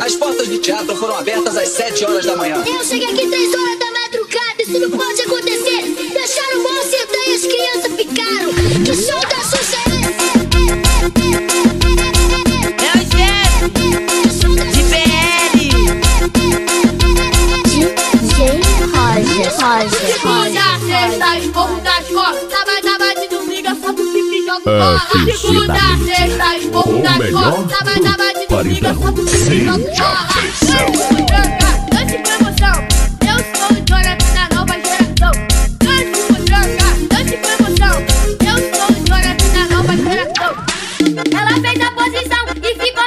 As portas de teatro foram abertas às 7 horas da manhã. Eu cheguei aqui 3 horas da madrugada, isso não pode acontecer. Deixaram o bom e as crianças ficaram. Que show da sujeira! é o de PL. Roger, Roger, Roger. Segunda, sexta e pouco da costa Vai dar mais de bexiga, só tu se Tranca, dance com emoção. Eu sou o Jonathan da nova geração. Dance com tranca, emoção. Eu sou o Jonathan da nova geração. Ela fez a posição e ficou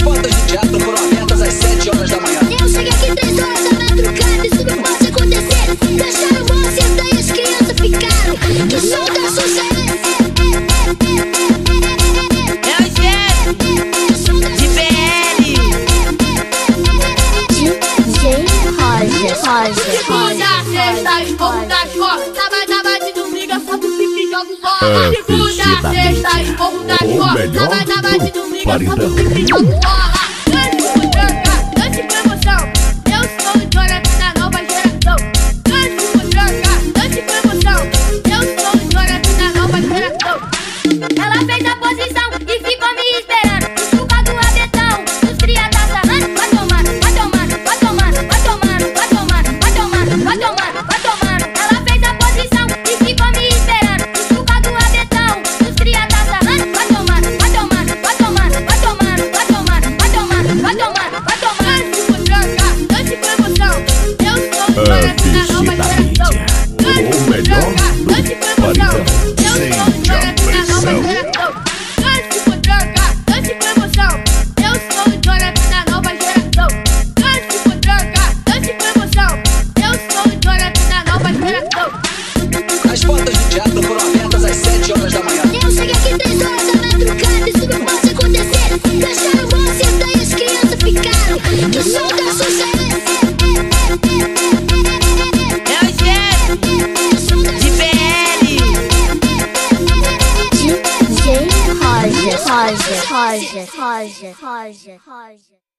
As portas do teatro foram abertas às 7 horas da manhã. Eu cheguei aqui 3 horas da madrugada, isso não pode acontecer. Deixaram você daí as crianças ficaram. Que som da Xuxa é? o o Gé, de BL. DJ Roger, Roger, Roger. Roger, Roger é felicidade. O melhor grupo paridão. pause, pause, pause, pause, pause, pause.